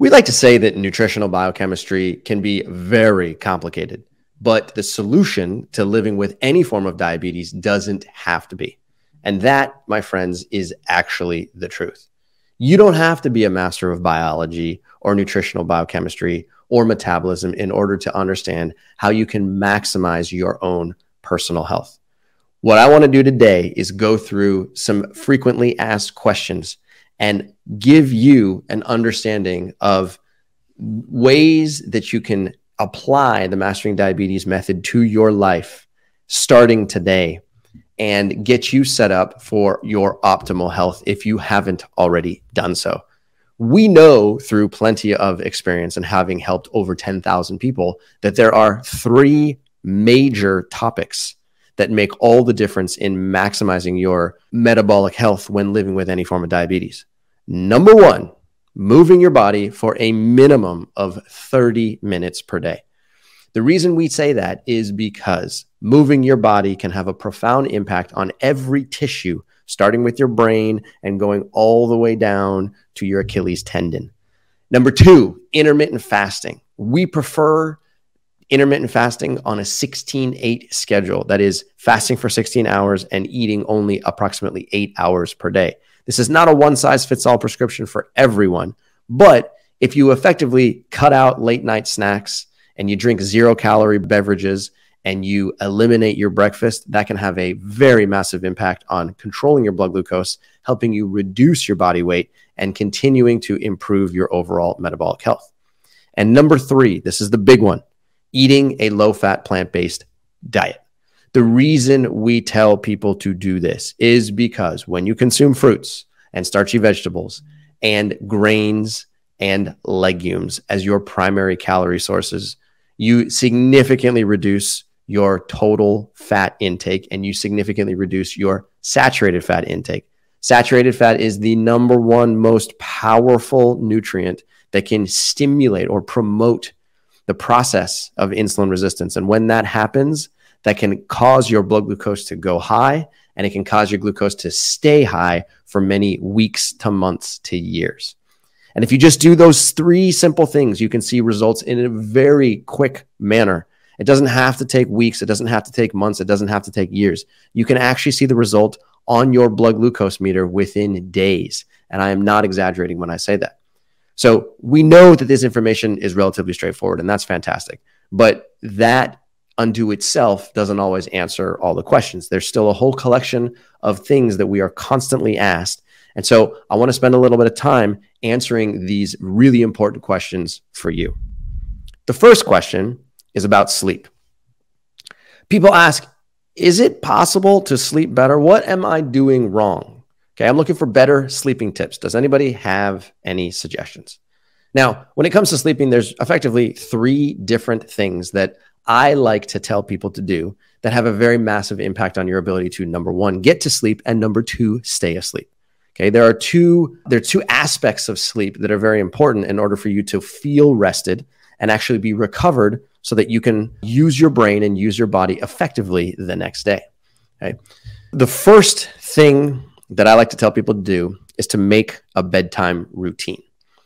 We like to say that nutritional biochemistry can be very complicated, but the solution to living with any form of diabetes doesn't have to be. And that, my friends, is actually the truth. You don't have to be a master of biology or nutritional biochemistry or metabolism in order to understand how you can maximize your own personal health. What I want to do today is go through some frequently asked questions and give you an understanding of ways that you can apply the Mastering Diabetes method to your life starting today and get you set up for your optimal health if you haven't already done so. We know through plenty of experience and having helped over 10,000 people that there are three major topics that make all the difference in maximizing your metabolic health when living with any form of diabetes. Number one, moving your body for a minimum of 30 minutes per day. The reason we say that is because moving your body can have a profound impact on every tissue, starting with your brain and going all the way down to your Achilles tendon. Number two, intermittent fasting. We prefer intermittent fasting on a 16 8 schedule. That is, fasting for 16 hours and eating only approximately eight hours per day. This is not a one size fits all prescription for everyone, but if you effectively cut out late night snacks and you drink zero calorie beverages and you eliminate your breakfast, that can have a very massive impact on controlling your blood glucose, helping you reduce your body weight, and continuing to improve your overall metabolic health. And number three, this is the big one eating a low fat plant based diet. The reason we tell people to do this is because when you consume fruits and starchy vegetables and grains and legumes as your primary calorie sources, you significantly reduce your total fat intake and you significantly reduce your saturated fat intake. Saturated fat is the number one most powerful nutrient that can stimulate or promote the process of insulin resistance. And when that happens, that can cause your blood glucose to go high and it can cause your glucose to stay high for many weeks to months to years. And if you just do those three simple things, you can see results in a very quick manner. It doesn't have to take weeks, it doesn't have to take months, it doesn't have to take years. You can actually see the result on your blood glucose meter within days. And I am not exaggerating when I say that. So we know that this information is relatively straightforward, and that's fantastic. But that unto itself doesn't always answer all the questions. There's still a whole collection of things that we are constantly asked. And so I want to spend a little bit of time answering these really important questions for you. The first question is about sleep. People ask, is it possible to sleep better? What am I doing wrong? Okay, I'm looking for better sleeping tips. Does anybody have any suggestions? Now, when it comes to sleeping, there's effectively three different things that I like to tell people to do that have a very massive impact on your ability to number one, get to sleep, and number two, stay asleep. Okay, there are two there are two aspects of sleep that are very important in order for you to feel rested and actually be recovered so that you can use your brain and use your body effectively the next day. Okay. The first thing that I like to tell people to do is to make a bedtime routine.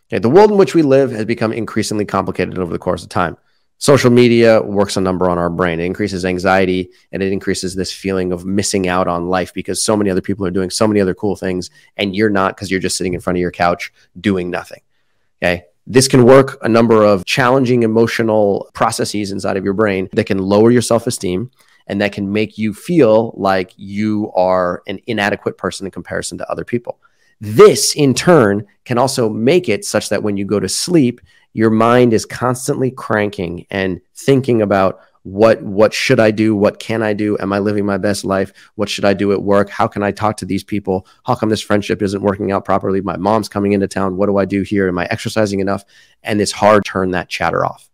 Okay, the world in which we live has become increasingly complicated over the course of time. Social media works a number on our brain. It increases anxiety and it increases this feeling of missing out on life because so many other people are doing so many other cool things and you're not because you're just sitting in front of your couch doing nothing. Okay. This can work a number of challenging emotional processes inside of your brain that can lower your self esteem and that can make you feel like you are an inadequate person in comparison to other people. This, in turn, can also make it such that when you go to sleep, your mind is constantly cranking and thinking about what what should I do? What can I do? Am I living my best life? What should I do at work? How can I talk to these people? How come this friendship isn't working out properly? My mom's coming into town. What do I do here? Am I exercising enough? And it's hard to turn that chatter off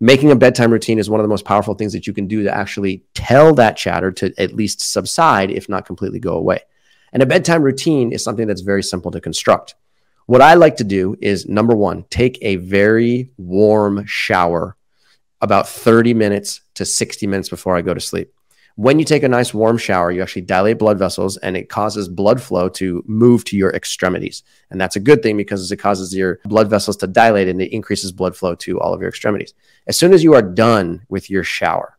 making a bedtime routine is one of the most powerful things that you can do to actually tell that chatter to at least subside, if not completely go away. And a bedtime routine is something that's very simple to construct. What I like to do is number one, take a very warm shower about 30 minutes to 60 minutes before I go to sleep. When you take a nice warm shower, you actually dilate blood vessels and it causes blood flow to move to your extremities. And that's a good thing because it causes your blood vessels to dilate and it increases blood flow to all of your extremities. As soon as you are done with your shower,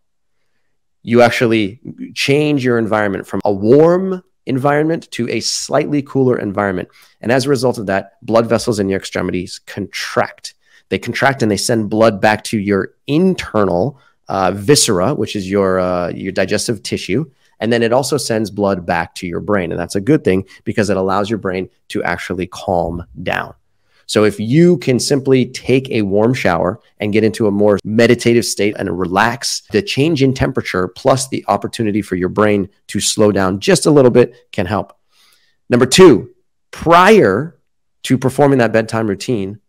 you actually change your environment from a warm environment to a slightly cooler environment. And as a result of that, blood vessels in your extremities contract. They contract and they send blood back to your internal uh, viscera, which is your uh, your digestive tissue, and then it also sends blood back to your brain, and that's a good thing because it allows your brain to actually calm down. So if you can simply take a warm shower and get into a more meditative state and relax, the change in temperature plus the opportunity for your brain to slow down just a little bit can help. Number two, prior to performing that bedtime routine,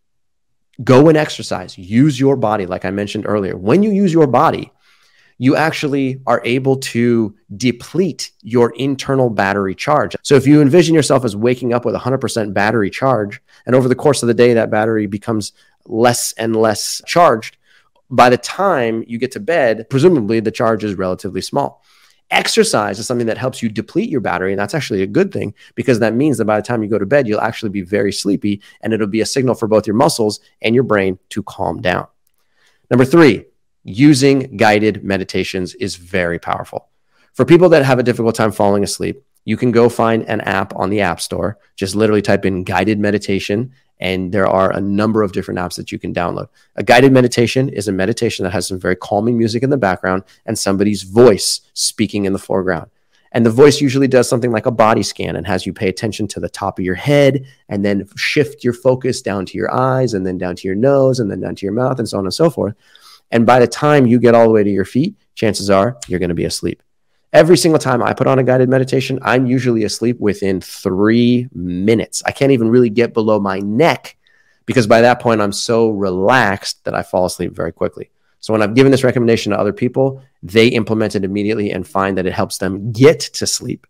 Go and exercise. Use your body, like I mentioned earlier. When you use your body, you actually are able to deplete your internal battery charge. So if you envision yourself as waking up with 100% battery charge, and over the course of the day, that battery becomes less and less charged, by the time you get to bed, presumably the charge is relatively small. Exercise is something that helps you deplete your battery. And that's actually a good thing because that means that by the time you go to bed, you'll actually be very sleepy and it'll be a signal for both your muscles and your brain to calm down. Number three, using guided meditations is very powerful. For people that have a difficult time falling asleep, you can go find an app on the App Store. Just literally type in guided meditation and there are a number of different apps that you can download. A guided meditation is a meditation that has some very calming music in the background and somebody's voice speaking in the foreground. And the voice usually does something like a body scan and has you pay attention to the top of your head and then shift your focus down to your eyes and then down to your nose and then down to your mouth and so on and so forth. And by the time you get all the way to your feet, chances are you're going to be asleep. Every single time I put on a guided meditation, I'm usually asleep within three minutes. I can't even really get below my neck because by that point, I'm so relaxed that I fall asleep very quickly. So when I've given this recommendation to other people, they implement it immediately and find that it helps them get to sleep.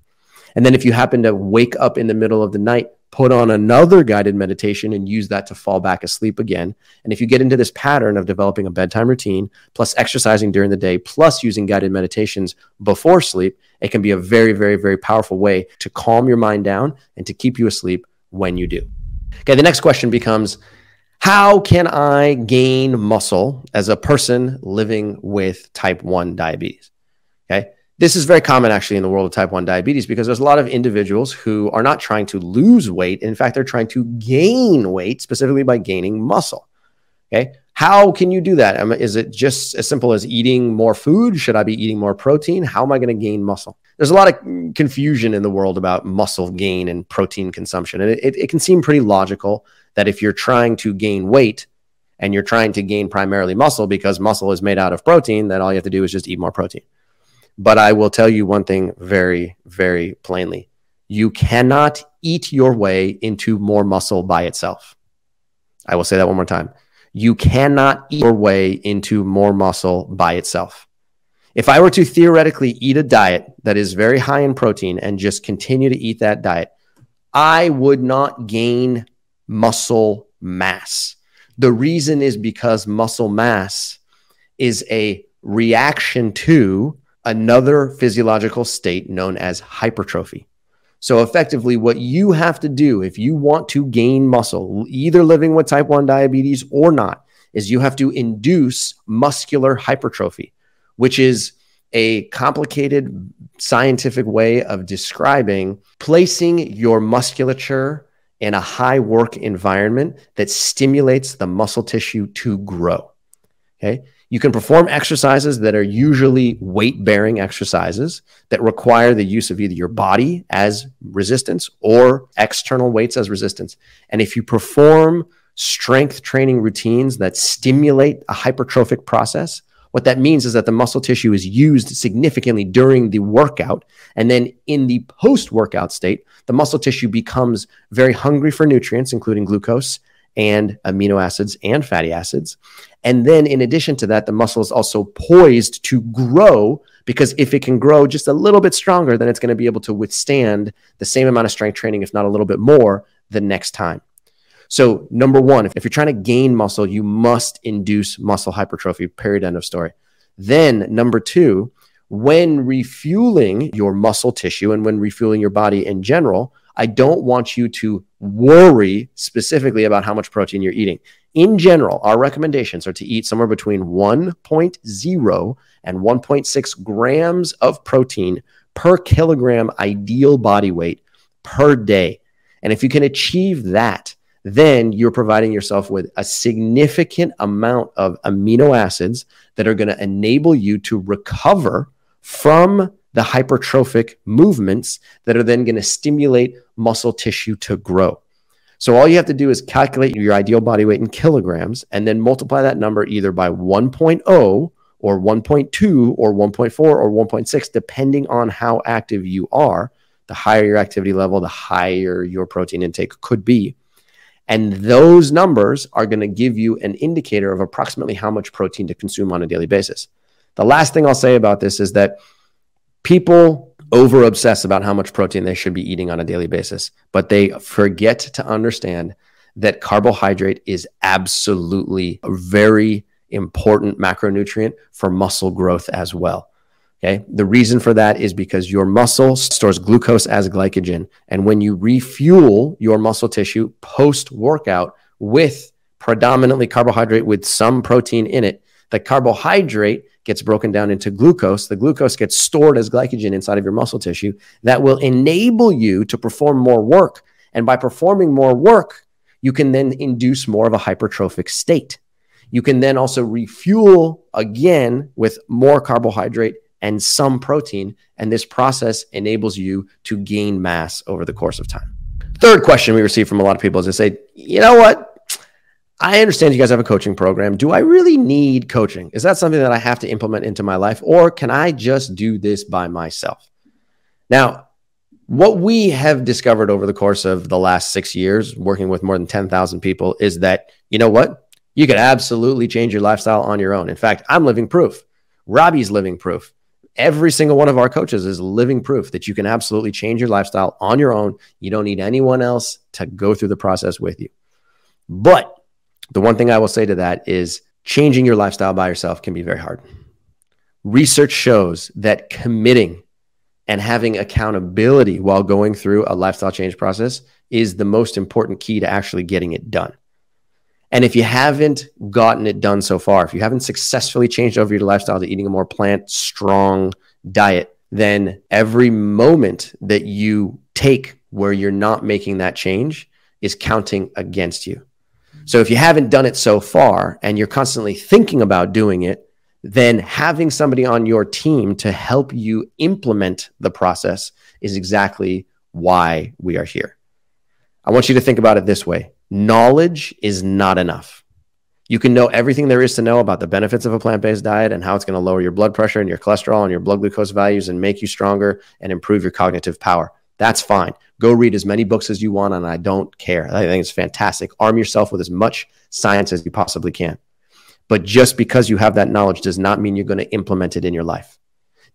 And then if you happen to wake up in the middle of the night put on another guided meditation and use that to fall back asleep again. And if you get into this pattern of developing a bedtime routine, plus exercising during the day, plus using guided meditations before sleep, it can be a very, very, very powerful way to calm your mind down and to keep you asleep when you do. Okay, the next question becomes How can I gain muscle as a person living with type 1 diabetes? Okay. This is very common actually in the world of type 1 diabetes because there's a lot of individuals who are not trying to lose weight. In fact, they're trying to gain weight specifically by gaining muscle. Okay. How can you do that? Is it just as simple as eating more food? Should I be eating more protein? How am I going to gain muscle? There's a lot of confusion in the world about muscle gain and protein consumption. And it, it, can seem pretty logical that if you're trying to gain weight and you're trying to gain primarily muscle because muscle is made out of protein, that all you have to do is just eat more protein. But I will tell you one thing very, very plainly you cannot eat your way into more muscle by itself. I will say that one more time. You cannot eat your way into more muscle by itself. If I were to theoretically eat a diet that is very high in protein and just continue to eat that diet, I would not gain muscle mass. The reason is because muscle mass is a reaction to another physiological state known as hypertrophy. So, effectively, what you have to do if you want to gain muscle, either living with type 1 diabetes or not, is you have to induce muscular hypertrophy, which is a complicated scientific way of describing placing your musculature in a high work environment that stimulates the muscle tissue to grow. Okay. You can perform exercises that are usually weight bearing exercises that require the use of either your body as resistance or external weights as resistance. And if you perform strength training routines that stimulate a hypertrophic process, what that means is that the muscle tissue is used significantly during the workout. And then in the post workout state, the muscle tissue becomes very hungry for nutrients, including glucose and amino acids and fatty acids. And then, in addition to that, the muscle is also poised to grow because if it can grow just a little bit stronger, then it's going to be able to withstand the same amount of strength training, if not a little bit more, the next time. So, number one, if, you're trying to gain muscle, you must induce muscle hypertrophy, period, end of story. Then, number two, when refueling your muscle tissue and when refueling your body in general, I don't want you to worry specifically about how much protein you're eating. In general, our recommendations are to eat somewhere between 1.0 and 1.6 grams of protein per kilogram ideal body weight per day. And if you can achieve that, then you're providing yourself with a significant amount of amino acids that are going to enable you to recover from the hypertrophic movements that are then going to stimulate muscle tissue to grow. So all you have to do is calculate your ideal body weight in kilograms and then multiply that number either by 1.0 or 1.2 or 1.4 or 1.6 depending on how active you are. The higher your activity level, the higher your protein intake could be. And those numbers are going to give you an indicator of approximately how much protein to consume on a daily basis. The last thing I'll say about this is that people over obsess about how much protein they should be eating on a daily basis, but they forget to understand that carbohydrate is absolutely a very important macronutrient for muscle growth as well. Okay. The reason for that is because your muscle stores glucose as glycogen. And when you refuel your muscle tissue post workout with predominantly carbohydrate with some protein in it, the carbohydrate gets broken down into glucose. The glucose gets stored as glycogen inside of your muscle tissue. That will enable you to perform more work. And by performing more work, you can then induce more of a hypertrophic state. You can then also refuel again with more carbohydrate and some protein. And this process enables you to gain mass over the course of time. Third question we receive from a lot of people is they say, you know what? I understand you guys have a coaching program. Do I really need coaching? Is that something that I have to implement into my life, or can I just do this by myself? Now, what we have discovered over the course of the last six years, working with more than 10,000 people, is that, you know what? You could absolutely change your lifestyle on your own. In fact, I'm living proof. Robby's living proof. Every single one of our coaches is living proof that you can absolutely change your lifestyle on your own. You don't need anyone else to go through the process with you. But the one thing I will say to that is changing your lifestyle by yourself can be very hard. Research shows that committing and having accountability while going through a lifestyle change process is the most important key to actually getting it done. And if you haven't gotten it done so far, if you haven't successfully changed over your lifestyle to eating a more plant strong diet, then every moment that you take where you're not making that change is counting against you. So if you haven't done it so far and you're constantly thinking about doing it, then having somebody on your team to help you implement the process is exactly why we are here. I want you to think about it this way knowledge is not enough. You can know everything there is to know about the benefits of a plant based diet and how it's going to lower your blood pressure and your cholesterol and your blood glucose values and make you stronger and improve your cognitive power. That's fine. Go read as many books as you want, and I don't care. I think it's fantastic. Arm yourself with as much science as you possibly can. But just because you have that knowledge does not mean you're going to implement it in your life.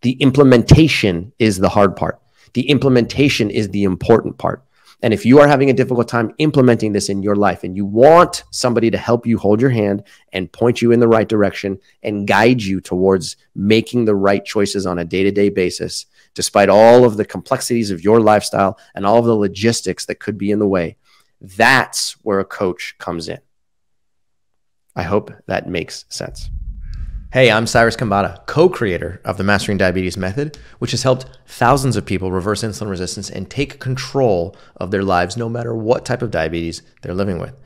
The implementation is the hard part. The implementation is the important part. And if you are having a difficult time implementing this in your life and you want somebody to help you hold your hand and point you in the right direction and guide you towards making the right choices on a day to day basis, despite all of the complexities of your lifestyle and all of the logistics that could be in the way, that's where a coach comes in. I hope that makes sense. Hey, I'm Cyrus Khambatta, co creator of the Mastering Diabetes Method, which has helped thousands of people reverse insulin resistance and take control of their lives no matter what type of diabetes they're living with.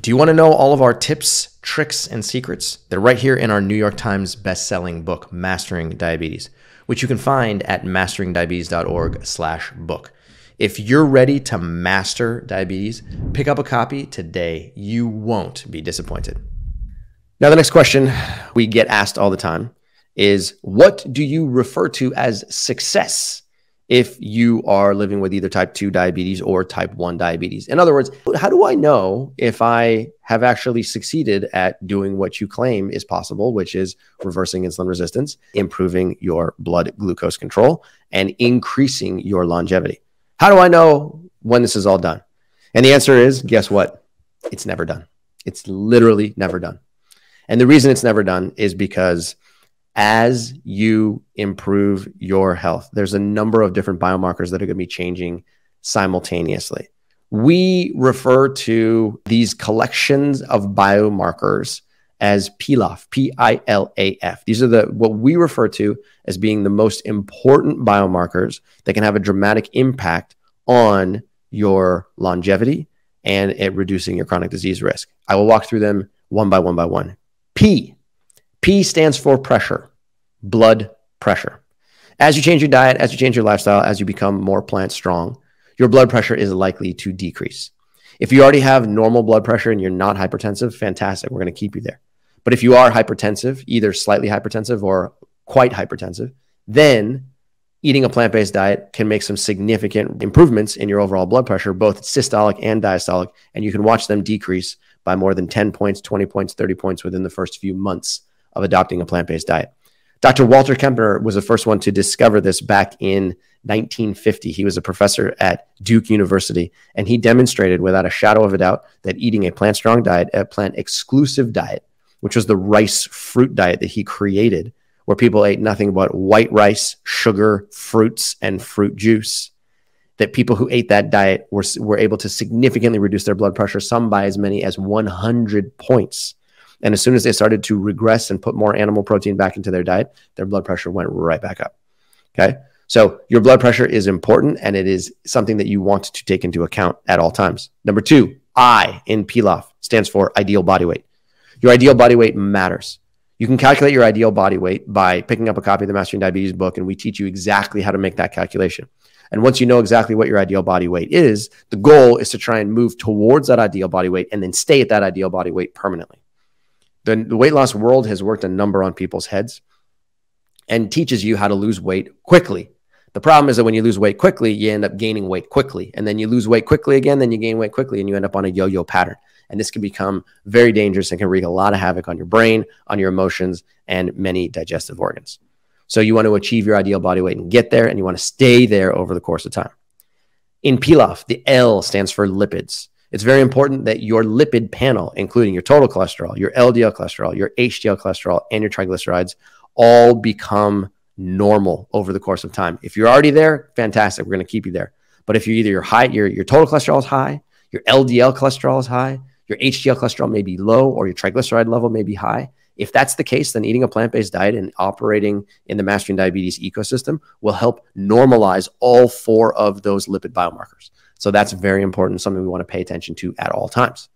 Do you want to know all of our tips, tricks, and secrets? They're right here in our New York Times best-selling book, Mastering Diabetes, which you can find at masteringdiabetes.org slash book. If you're ready to master diabetes, pick up a copy today. You won't be disappointed. Now, the next question we get asked all the time is what do you refer to as success if you are living with either type 2 diabetes or type 1 diabetes? In other words, how do I know if I have actually succeeded at doing what you claim is possible, which is reversing insulin resistance, improving your blood glucose control, and increasing your longevity? How do I know when this is all done? And the answer is guess what? It's never done. It's literally never done. And the reason it's never done is because as you improve your health. There's a number of different biomarkers that are going to be changing simultaneously. We refer to these collections of biomarkers as PILAF, P I L A F. These are the what we refer to as being the most important biomarkers that can have a dramatic impact on your longevity and at reducing your chronic disease risk. I will walk through them one by one by one. P. P stands for pressure, blood pressure. As you change your diet, as you change your lifestyle, as you become more plant strong, your blood pressure is likely to decrease. If you already have normal blood pressure and you're not hypertensive, fantastic. We're going to keep you there. But if you are hypertensive, either slightly hypertensive or quite hypertensive, then eating a plant based diet can make some significant improvements in your overall blood pressure, both systolic and diastolic. And you can watch them decrease by more than 10 points, 20 points, 30 points within the first few months of adopting a plant based diet. Dr. Walter Kempner was the first one to discover this back in 1950. He was a professor at Duke University, and he demonstrated without a shadow of a doubt that eating a plant strong diet, a plant exclusive diet, which was the rice fruit diet that he created, where people ate nothing but white rice, sugar, fruits, and fruit juice. That people who ate that diet were, were able to significantly reduce their blood pressure, some by as many as 100 points. And as soon as they started to regress and put more animal protein back into their diet, their blood pressure went right back up. Okay. So your blood pressure is important and it is something that you want to take into account at all times. Number two, I in PILAF stands for ideal body weight. Your ideal body weight matters. You can calculate your ideal body weight by picking up a copy of the Mastering Diabetes book, and we teach you exactly how to make that calculation. And once you know exactly what your ideal body weight is, the goal is to try and move towards that ideal body weight and then stay at that ideal body weight permanently. The, the weight loss world has worked a number on people's heads and teaches you how to lose weight quickly. The problem is that when you lose weight quickly, you end up gaining weight quickly. And then you lose weight quickly again, then you gain weight quickly, and you end up on a yo yo pattern. And this can become very dangerous and can wreak a lot of havoc on your brain, on your emotions, and many digestive organs. So you want to achieve your ideal body weight and get there, and you want to stay there over the course of time. In PILAF, the L stands for lipids. It's very important that your lipid panel, including your total cholesterol, your LDL cholesterol, your HDL cholesterol, and your triglycerides, all become normal over the course of time. If you're already there, fantastic. We're going to keep you there. But if you're either your high, your, your total cholesterol is high, your LDL cholesterol is high, your HDL cholesterol may be low or your triglyceride level may be high. If that's the case, then eating a plant based diet and operating in the mastering diabetes ecosystem will help normalize all four of those lipid biomarkers. So that's very important, something we want to pay attention to at all times.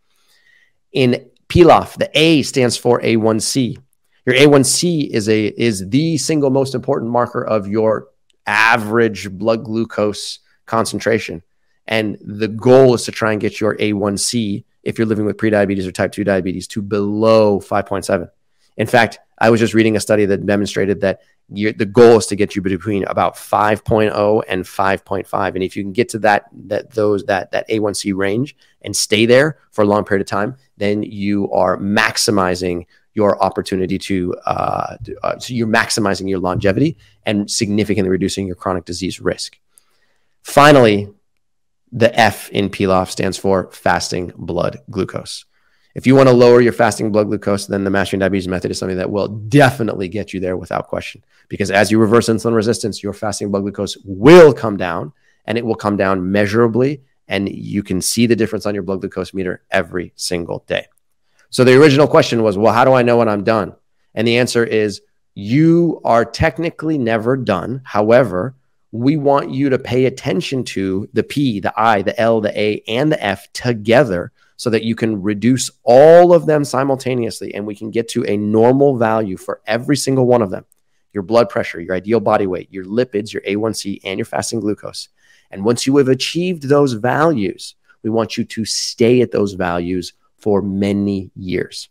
In PILAF, the A stands for A1C. Your A1C is a is the single most important marker of your average blood glucose concentration. And the goal is to try and get your A1C if you're living with prediabetes or type 2 diabetes to below 5.7. In fact, I was just reading a study that demonstrated that the goal is to get you between about 5.0 and 5.5 and if you can get to that that those that that A1C range and stay there for a long period of time then you are maximizing your opportunity to uh, uh, so you're maximizing your longevity and significantly reducing your chronic disease risk finally the F in PILAF stands for fasting blood glucose. If you want to lower your fasting blood glucose, then the mastering diabetes method is something that will definitely get you there without question. Because as you reverse insulin resistance, your fasting blood glucose will come down and it will come down measurably. And you can see the difference on your blood glucose meter every single day. So the original question was, well, how do I know when I'm done? And the answer is you are technically never done. However, we want you to pay attention to the P, the I, the L, the A, and the F together so that you can reduce all of them simultaneously and we can get to a normal value for every single one of them your blood pressure, your ideal body weight, your lipids, your A1C, and your fasting glucose. And once you have achieved those values, we want you to stay at those values for many years.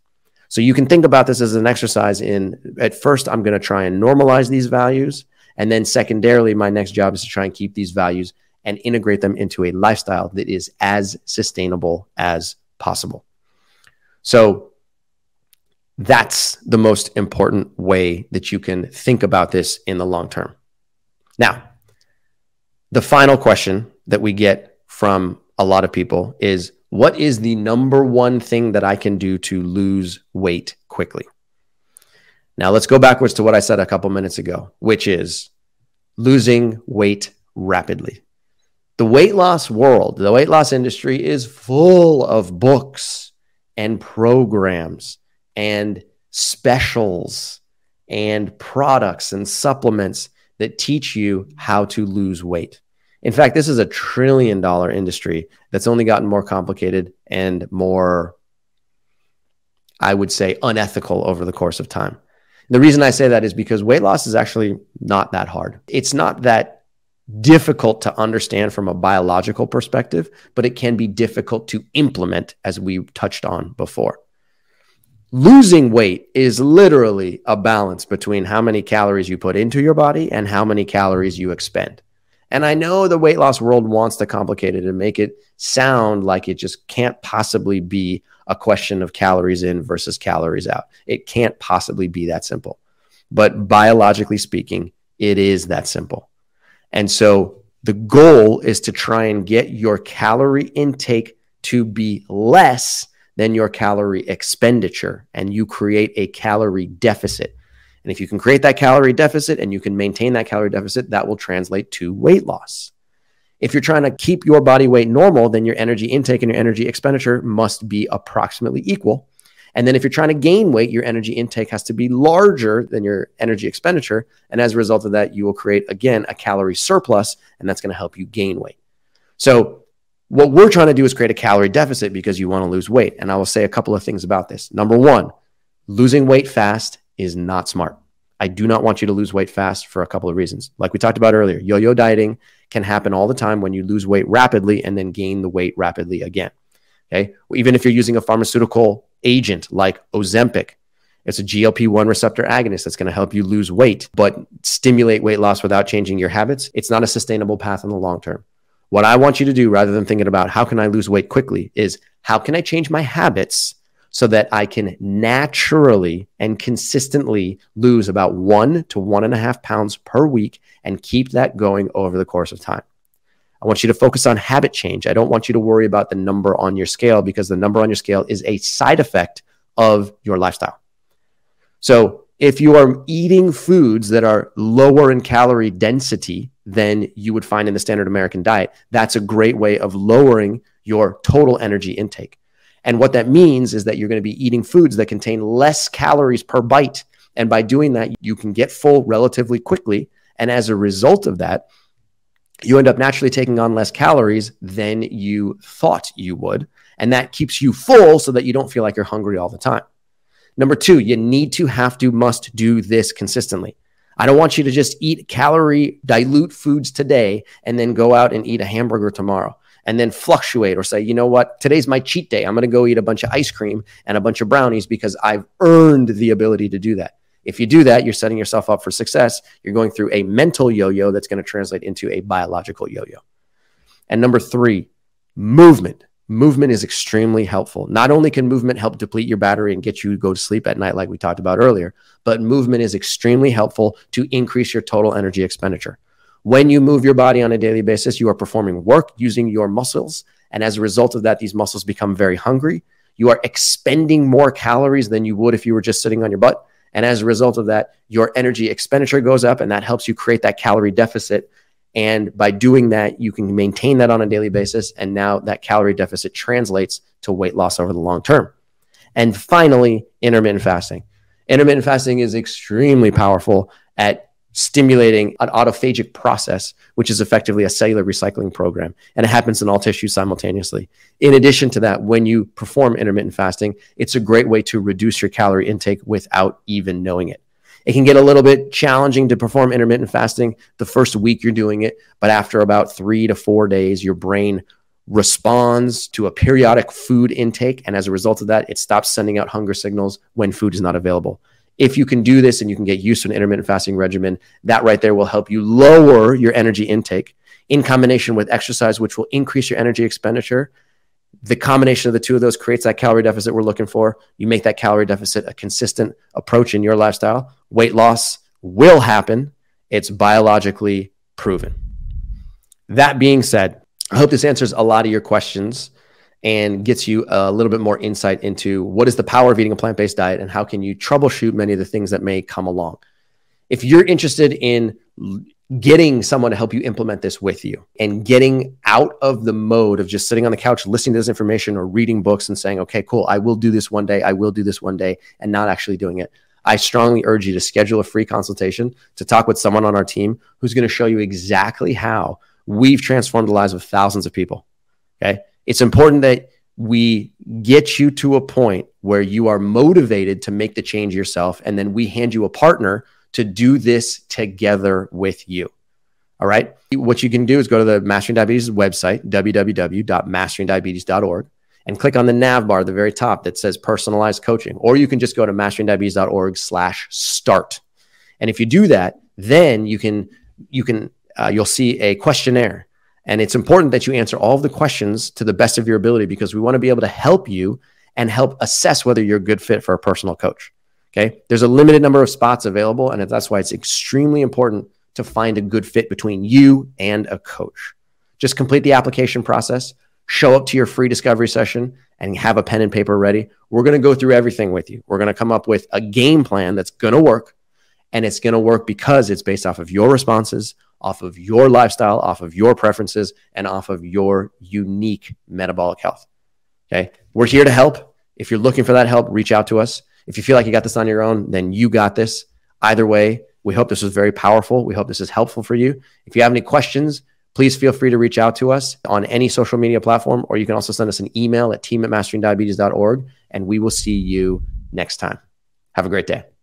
So you can think about this as an exercise in at first, I'm going to try and normalize these values. And then secondarily, my next job is to try and keep these values and integrate them into a lifestyle that is as sustainable as possible. So that's the most important way that you can think about this in the long term. Now, the final question that we get from a lot of people is what is the number one thing that I can do to lose weight quickly? Now let's go backwards to what I said a couple minutes ago, which is losing weight rapidly. The weight loss world, the weight loss industry is full of books and programs and specials and products and supplements that teach you how to lose weight. In fact, this is a trillion dollar industry that's only gotten more complicated and more, I would say, unethical over the course of time. The reason I say that is because weight loss is actually not that hard. It's not that difficult to understand from a biological perspective, but it can be difficult to implement, as we touched on before. Losing weight is literally a balance between how many calories you put into your body and how many calories you expend. And I know the weight loss world wants to complicate it and make it sound like it just can't possibly be a question of calories in versus calories out. It can't possibly be that simple. But biologically speaking, it is that simple. And so the goal is to try and get your calorie intake to be less than your calorie expenditure, and you create a calorie deficit. And if you can create that calorie deficit and you can maintain that calorie deficit, that will translate to weight loss. If you're trying to keep your body weight normal, then your energy intake and your energy expenditure must be approximately equal. And then if you're trying to gain weight, your energy intake has to be larger than your energy expenditure. And as a result of that, you will create, again, a calorie surplus, and that's going to help you gain weight. So what we're trying to do is create a calorie deficit because you want to lose weight. And I will say a couple of things about this. Number one, losing weight fast is not smart. I do not want you to lose weight fast for a couple of reasons. Like we talked about earlier, yo yo dieting can happen all the time when you lose weight rapidly and then gain the weight rapidly again. Okay. Even if you're using a pharmaceutical agent like Ozempic, it's a GLP 1 receptor agonist that's going to help you lose weight, but stimulate weight loss without changing your habits. It's not a sustainable path in the long term. What I want you to do rather than thinking about how can I lose weight quickly is how can I change my habits so that I can naturally and consistently lose about one to one and a half pounds per week and keep that going over the course of time. I want you to focus on habit change. I don't want you to worry about the number on your scale because the number on your scale is a side effect of your lifestyle. So, if you are eating foods that are lower in calorie density than you would find in the standard American diet, that's a great way of lowering your total energy intake. And what that means is that you're going to be eating foods that contain less calories per bite. And by doing that, you can get full relatively quickly. And as a result of that, you end up naturally taking on less calories than you thought you would. And that keeps you full so that you don't feel like you're hungry all the time. Number two, you need to have to must do this consistently. I don't want you to just eat calorie dilute foods today and then go out and eat a hamburger tomorrow and then fluctuate or say, you know what, today's my cheat day. I'm going to go eat a bunch of ice cream and a bunch of brownies because I've earned the ability to do that. If you do that, you're setting yourself up for success. You're going through a mental yo yo that's going to translate into a biological yo yo. And number three, movement. Movement is extremely helpful. Not only can movement help deplete your battery and get you to go to sleep at night, like we talked about earlier, but movement is extremely helpful to increase your total energy expenditure. When you move your body on a daily basis, you are performing work using your muscles. And as a result of that, these muscles become very hungry. You are expending more calories than you would if you were just sitting on your butt. And as a result of that, your energy expenditure goes up, and that helps you create that calorie deficit. And by doing that, you can maintain that on a daily basis. And now that calorie deficit translates to weight loss over the long term. And finally, intermittent fasting. Intermittent fasting is extremely powerful at stimulating an autophagic process, which is effectively a cellular recycling program. And it happens in all tissues simultaneously. In addition to that, when you perform intermittent fasting, it's a great way to reduce your calorie intake without even knowing it. It can get a little bit challenging to perform intermittent fasting the first week you're doing it, but after about three to four days, your brain responds to a periodic food intake. And as a result of that, it stops sending out hunger signals when food is not available if you can do this and you can get used to an intermittent fasting regimen, that right there will help you lower your energy intake in combination with exercise, which will increase your energy expenditure. The combination of the two of those creates that calorie deficit we're looking for. You make that calorie deficit a consistent approach in your lifestyle. Weight loss will happen. It's biologically proven. That being said, I hope this answers a lot of your questions. And gets you a little bit more insight into what is the power of eating a plant-based diet and how can you troubleshoot many of the things that may come along. If you're interested in getting someone to help you implement this with you and getting out of the mode of just sitting on the couch listening to this information or reading books and saying, okay, cool, I will do this one day, I will do this one day, and not actually doing it. I strongly urge you to schedule a free consultation to talk with someone on our team who's going to show you exactly how we've transformed the lives of thousands of people. Okay. It's important that we get you to a point where you are motivated to make the change yourself. And then we hand you a partner to do this together with you. All right. What you can do is go to the Mastering Diabetes website, www.masteringdiabetes.org, and click on the nav bar at the very top that says personalized coaching. Or you can just go to masteringdiabetes.org slash start. And if you do that, then you can, you can, uh, you'll see a questionnaire and it's important that you answer all of the questions to the best of your ability because we want to be able to help you and help assess whether you're a good fit for a personal coach. Okay. There's a limited number of spots available. And that's why it's extremely important to find a good fit between you and a coach. Just complete the application process, show up to your free discovery session, and have a pen and paper ready. We're going to go through everything with you. We're going to come up with a game plan that's going to work. And it's going to work because it's based off of your responses, off of your lifestyle, off of your preferences, and off of your unique metabolic health. Okay. We're here to help. If you're looking for that help, reach out to us. If you feel like you got this on your own, then you got this. Either way, we hope this was very powerful. We hope this is helpful for you. If you have any questions, please feel free to reach out to us on any social media platform, or you can also send us an email at team at masteringdiabetes.org, and we will see you next time. Have a great day.